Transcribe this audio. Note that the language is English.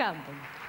cantam.